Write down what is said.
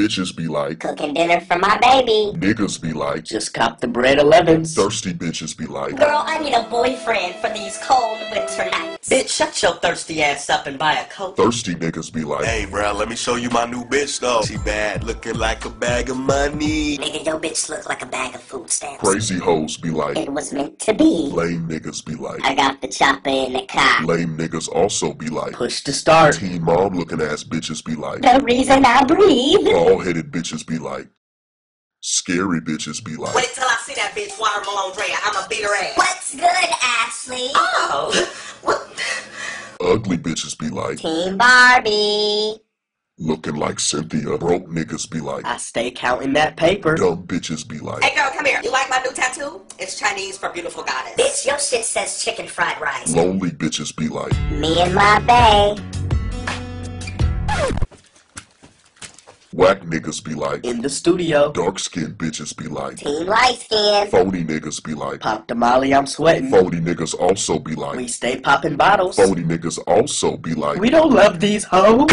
Bitches be like, Cooking dinner for my baby. niggas be like, Just cop the Bred 11s. thirsty bitches be like, Girl, I need a boyfriend for these cold winter nights. Bitch, shut your thirsty ass up and buy a coat. thirsty niggas be like, Hey, bro, let me show you my new bitch, though. She bad, looking like a bag of money. Nigga, your bitch look like a bag of food stamps. crazy hoes be like, It was meant to be. lame niggas be like, I got the chopper in the car. lame niggas also be like, Push to start. teen mom looking ass bitches be like, The reason I breathe. Bald headed bitches be like, scary bitches be like, Wait till I see that bitch Water watermelon Drea. I'ma beat her ass. What's good, Ashley? Oh. What? ugly bitches be like, Team Barbie. looking like Cynthia, broke niggas be like, I stay counting that paper. dumb bitches be like, Hey girl, come here. You like my new tattoo? It's Chinese for beautiful goddess. Bitch, your shit says chicken fried rice. lonely bitches be like, Me and my bae. Whack niggas be like, In the studio. dark skinned bitches be like, Team light skin. phony niggas be like, Pop the molly, I'm sweating. phony niggas also be like. We stay popping bottles. phony niggas also be like, We don't love these hoes.